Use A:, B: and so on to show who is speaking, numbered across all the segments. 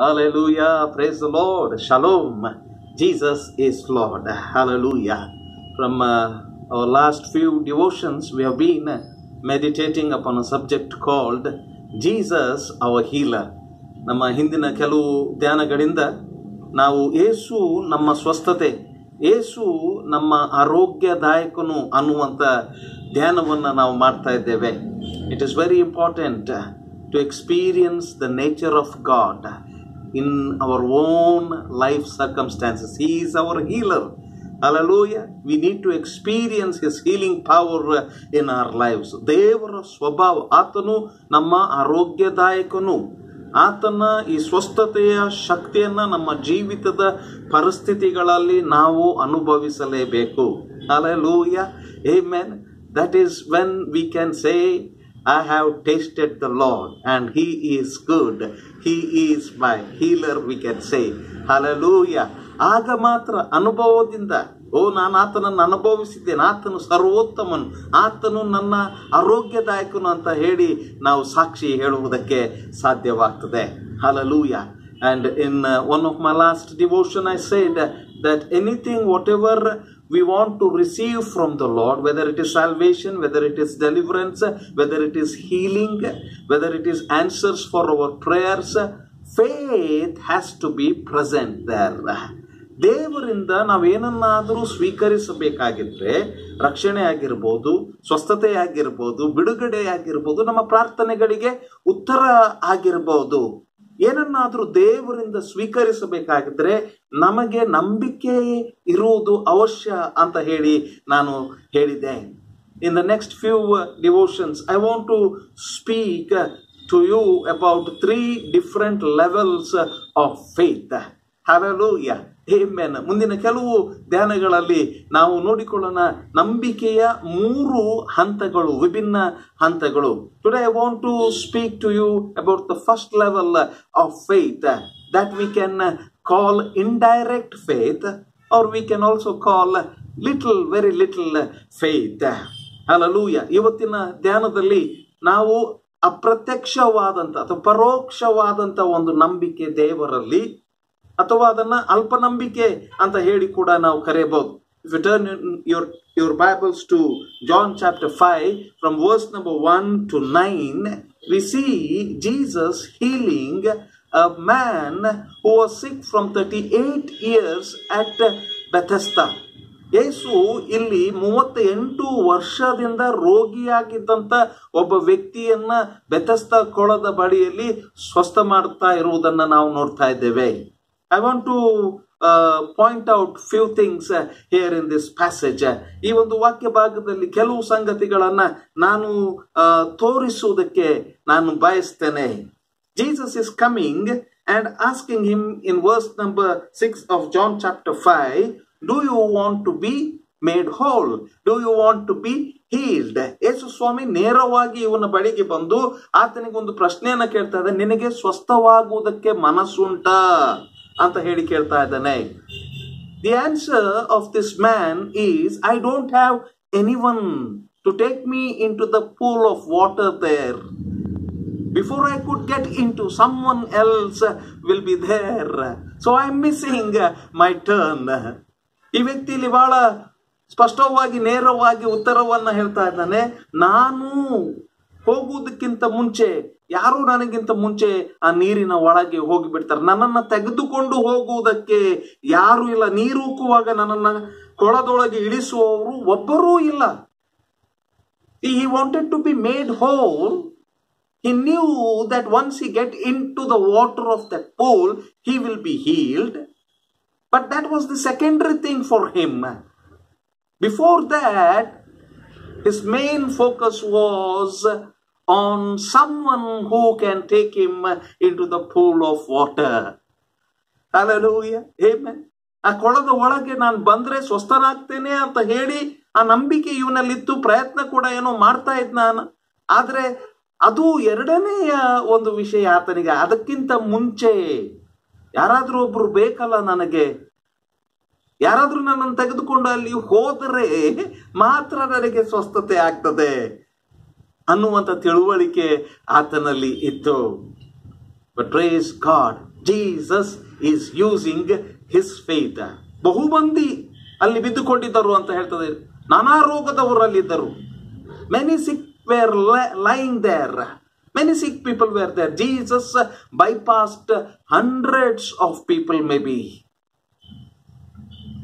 A: Hallelujah. Praise the Lord. Shalom. Jesus is Lord. Hallelujah. From uh, our last few devotions, we have been meditating upon a subject called Jesus, our healer. ನಮ್ಮ ಹಿಂದಿನ ಕೆಲವು ಧ್ಯಾನಗಳಿಂದ ನಾವು ಏಸು ನಮ್ಮ ಸ್ವಸ್ಥತೆ ಏಸು ನಮ್ಮ ಆರೋಗ್ಯದಾಯಕನು ಅನ್ನುವಂಥ ಧ್ಯಾನವನ್ನು ನಾವು ಮಾಡ್ತಾ ಇದ್ದೇವೆ it is very important to experience the nature of God in our own life circumstances. He is our healer. We need to experience His healing power uh, in our lives. ದೇವರ ಸ್ವಭಾವ ಆತನು ನಮ್ಮ ಆರೋಗ್ಯದಾಯಕನು ಆತನ ಈ ಸ್ವಸ್ಥತೆಯ ಶಕ್ತಿಯನ್ನು ನಮ್ಮ ಜೀವಿತದ ಪರಿಸ್ಥಿತಿಗಳಲ್ಲಿ ನಾವು ಅನುಭವಿಸಲೇಬೇಕು Hallelujah. Amen. That is when we can say, I have tasted the Lord and He is good. He is my healer, we can say. Hallelujah. ಆಗ ಮಾತ್ರ ಅನುಭವದಿಂದ ಓ ನಾನು ಆತನನ್ನು ಅನುಭವಿಸಿದ್ದೇನೆ ಆತನು ಸರ್ವೋತ್ತಮನು ಆತನು ನನ್ನ ಆರೋಗ್ಯದಾಯಕನು ಅಂತ ಹೇಳಿ ನಾವು ಸಾಕ್ಷಿ ಹೇಳುವುದಕ್ಕೆ ಸಾಧ್ಯವಾಗ್ತದೆ hallelujah And in uh, one of my last devotion, I said that anything, whatever we want to receive from the Lord, whether it is salvation, whether it is deliverance, whether it is healing, whether it is answers for our prayers, faith has to be present there. ದೇವರಿಂದ ನಾವೇನನ್ನಾದರೂ ಸ್ವೀಕರಿಸಬೇಕಾಗಿದ್ರೆ ರಕ್ಷಣೆ ಆಗಿರ್ಬೋದು ಸ್ವಸ್ಥತೆ ಆಗಿರ್ಬೋದು ಬಿಡುಗಡೆ ಆಗಿರ್ಬೋದು ನಮ್ಮ ಪ್ರಾರ್ಥನೆಗಳಿಗೆ ಉತ್ತರ ಆಗಿರ್ಬೋದು ಏನನ್ನಾದರೂ ದೇವರಿಂದ ಸ್ವೀಕರಿಸಬೇಕಾಗಿದ್ರೆ ನಮಗೆ ನಂಬಿಕೆ ಇರುವುದು ಅವಶ್ಯ ಅಂತ ಹೇಳಿ ನಾನು ಹೇಳಿದ್ದೆ. In the next few devotions I want to speak to you about three different levels of faith hallelujah amen ಮುಂದಿನ ಕೆಲವು ಧ್ಯಾನಗಳಲ್ಲಿ ನಾವು ನೋಡಿಕೊಳ್ಳೋಣ ನಂಬಿಕೆಯ ಮೂರು ಹಂತಗಳು, ವಿಭಿನ್ನ ಹಂತಗಳು. Today I want to speak to you about the first level of faith that we can call indirect faith or we can also call little very little faith hallelujah ಇವತ್ತಿನ ಧ್ಯಾನದಲ್ಲಿ ನಾವು ಅಪ್ರತ್ಯಕ್ಷವಾದಂಥ ಅಥವಾ ಪರೋಕ್ಷವಾದಂಥ ಒಂದು ನಂಬಿಕೆ ದೇವರಲ್ಲಿ ಅಥವಾ ಅದನ್ನ ಅಲ್ಪನಂಬಿಕೆ ಅಂತ ಹೇಳಿ ಕೂಡ ನಾವು ಕರೆಯಬಹುದು. If you turn your your Bibles to John chapter five from verse number one to nine we see Jesus healing a man who was sick from thirty eight years at Bethesda ಯೇಸು ಇಲ್ಲಿ ಮೂವತ್ತ ಎಂಟು ವರ್ಷದಿಂದ ರೋಗಿಯಾಗಿದ್ದಂಥ ಒಬ್ಬ ವ್ಯಕ್ತಿಯನ್ನ ಬೆಥಸ್ತ ಕೊಳದ ಬಳಿಯಲ್ಲಿ ಸ್ವಸ್ಥ ಮಾಡುತ್ತಾ ಇರುವುದನ್ನು ನಾವು ನೋಡ್ತಾ ಇದ್ದೇವೆ. I want to uh, point out few things uh, here in this passage. ಈ ಒಂದು ವಾಕ್ಯ ಭಾಗದಲ್ಲಿ ಕೆಲವು ಸಂಗತಿಗಳನ್ನ ನಾನು ತೋರಿಸುವುದಕ್ಕೆ ನಾನು ಬಯಸ್ತೇನೆ. Jesus is coming and asking him in verse number six of John chapter five do you want to be made whole do you want to be healed ಯೇಸು ಸ್ವಾಮಿ ನೇರವಾಗಿ ಇವನ ಬಳಿಗೆ ಬಂದು ಆತನಿಗೆ ಒಂದು ಪ್ರಶ್ನೆಯನ್ನ ಕೇಳ್ತಾ ಇದ್ದ ನಿನಗೆ ಸ್ವಸ್ಥವಾಗುವುದಕ್ಕೆ ಮನಸ್ಸುಂಟಾ? ಅಂತ ಹೇಳಿ ಕೇಳ್ತಾ ಇದ್ದಾನೆ. The answer of this man is I don't have any one to take me in to the pool of water there before I could get in to some one else will be there so I am missing my turn ಈ ವ್ಯಕ್ತಿ ಇಲ್ಲಿ ಬಹಳ ಸ್ಪಷ್ಟವಾಗಿ, ನೇರವಾಗಿ ಉತ್ತರವನ್ನು ಹೇಳ್ತಾ ಇದ್ದಾನೆ. ನಾನು ಹೋಗುವುದಕ್ಕಿಂತ ಮುಂಚೆ ಯಾರು ನನಗಿಂತ ಮುಂಚೆ ಆ ನೀರಿನ ಒಳಗೆ ಹೋಗಿಬಿಡ್ತಾರೆ ನನ್ನನ್ನು ತೆಗೆದುಕೊಂಡು ಹೋಗುವುದಕ್ಕೆ ಯಾರು ಇಲ್ಲ. ನೀರು ನನ್ನನ್ನ ಕೊಳದೊಳಗೆ ಇಳಿಸುವವರು ಒಬ್ಬರೂ ಇಲ್ಲ. He wanted to be made whole he knew that once he get in to the water of that pool he will be healed but that was the secondary thing for him before that his main focus was on someone who can take him into the pool of water. Hallelujah. Amen. ಆ ಕೊಳದ ಒಳಗೆ ನಾನು ಬಂದ್ರೆ ಸ್ವಸ್ಥನಾಗ್ತೇನೆ ಅಂತ ಹೇಳಿ ಆ ನಂಬಿಕೆ ಇವನಲ್ಲಿತ್ತು ಪ್ರಯತ್ನ ಕೂಡ ಏನೋ ಮಾಡ್ತಾ ಇದ್ ನಾನು ಆದ್ರೆ ಅದು ಎರಡನೆಯ ಒಂದು ವಿಷಯ ಆತನಿಗೆ ಅದಕ್ಕಿಂತ ಮುಂಚೆ ಯಾರಾದ್ರೂ ಒಬ್ರು ಬೇಕಲ್ಲ ನನಗೆ ಯಾರಾದ್ರೂ ನನ್ನನ್ನು ತೆಗೆದುಕೊಂಡು ಅಲ್ಲಿ ಹೋದರೆ ಮಾತ್ರ ನನಗೆ ಸ್ವಸ್ಥತೆ ಆಗ್ತದೆ ಅನ್ನುವಂಥ ತಿಳುವಳಿಕೆ ಆತನಲ್ಲಿ ಇತ್ತು. But God Jesus is using his faith ಬಹು ಮಂದಿ ಅಲ್ಲಿ ಬಿದ್ದುಕೊಂಡಿದ್ದರು ಅಂತ ಹೇಳ್ತದೆ. ನಾನಾ ರೋಗದವರಲ್ಲಿದ್ದರು. Many sick were lying there many sick people were there Jesus bypassed hundreds of people may be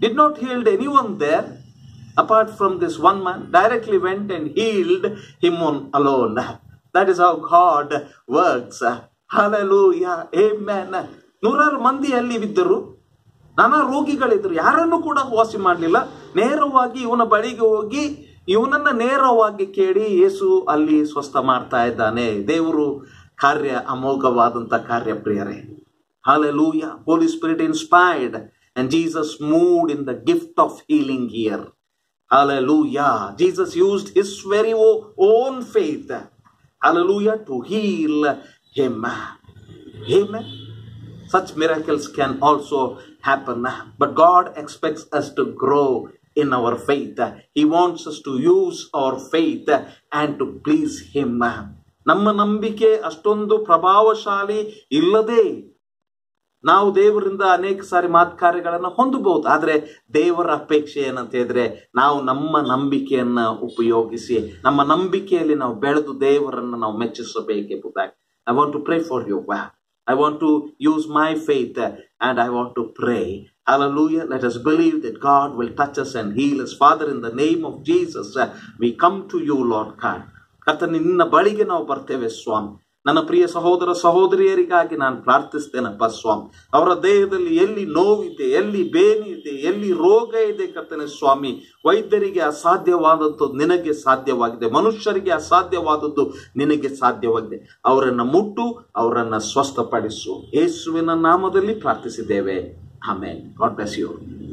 A: did not not any one there. Apart from this one man directly went and healed him on alone that is how god works hallelujah amen ನೂರಾರು ಮಂದಿ ಅಲ್ಲಿ ಬಿದ್ದರು ನಾನಾ ರೋಗಿಗಳಿದ್ರು ಯಾರನ್ನು ಕೂಡ ವಾಸಿ ಮಾಡಲಿಲ್ಲ ನೇರವಾಗಿ ಇವನ ಬಳಿಗೆ ಹೋಗಿ ಇವನನ್ನ ನೇರವಾಗಿ ಕೇಳಿ ಯೇಸು ಅಲ್ಲಿ ಸ್ವಸ್ಥ ಮಾಡ್ತಾ ಇದ್ದಾನೆ ದೇವರು ಕಾರ್ಯ ಅಮೋಘವಾದಂತ ಕಾರ್ಯ ಪ್ರಿಯರೇ Hallelujah. Holy Spirit inspired and Jesus moved in the gift of healing here. Hallelujah. Jesus used his very o- own faith. Hallelujah. To heal him. Amen. Such miracles can also happen. But God expects us to grow in our faith. He wants us to use our faith and to please Him. ನಮ್ಮ ನಂಬಿಕೆ ಅಷ್ಟೊಂದು ಪ್ರಭಾವಶಾಲಿ ಇಲ್ಲದೆ ನಾವು ದೇವರಿಂದ ಅನೇಕ ಸಾರಿ ಮಾತ್ ಕಾರ್ಯಗಳನ್ನು ಹೊಂದಬಹುದು ಆದರೆ ದೇವರ ಅಪೇಕ್ಷೆ ಏನಂತ ಹೇಳಿದ್ರೆ ನಾವು ನಮ್ಮ ನಂಬಿಕೆಯನ್ನು ಉಪಯೋಗಿಸಿ ನಮ್ಮ ನಂಬಿಕೆಯಲ್ಲಿ ನಾವು ಬೆಳೆದು ದೇವರನ್ನು ನಾವು ಮೆಚ್ಚಿಸಬೇಕೆಂಬುದಾಗಿ I want to pray for you ವ್ಯಾ I want to use my faith and I want to pray Hallelujah. Let us believe that God will touch us and heal us. Father, in the name of Jesus, we come to you, Lord God. ಕರ್ತನೆ ನಿನ್ನ ಬಳಿಗೆ ನಾವು ಬರ್ತೇವೆ ಸ್ವಾಮಿ ನನ್ನ ಪ್ರಿಯ ಸಹೋದರ ಸಹೋದರಿಯರಿಗಾಗಿ ನಾನು ಪ್ರಾರ್ಥಿಸ್ತೇನಪ್ಪ ಸ್ವಾಮಿ ಅವರ ದೇಹದಲ್ಲಿ ಎಲ್ಲಿ ನೋವಿದೆ, ಎಲ್ಲಿ ಬೇನಿ ಇದೆ, ಎಲ್ಲಿ ರೋಗ ಇದೆ ಕರ್ತನೆ ಸ್ವಾಮಿ, ವೈದ್ಯರಿಗೆ ಅಸಾಧ್ಯವಾದದ್ದು ನಿನಗೆ ಸಾಧ್ಯವಾಗಿದೆ, ಮನುಷ್ಯರಿಗೆ ಅಸಾಧ್ಯವಾದದ್ದು ನಿನಗೆ ಸಾಧ್ಯವಾಗಿದೆ. ಅವರನ್ನು ಮುಟ್ಟು, ಅವರನ್ನು ಸ್ವಸ್ಥಪಡಿಸು. ಯೇಸುವಿನ ನಾಮದಲ್ಲಿ ಪ್ರಾರ್ಥಿಸಿದ್ದೇವೆ. ಆಮೇಲೆ ಗಾಡ್ ಬ್ಲೆಸ್ ಯು.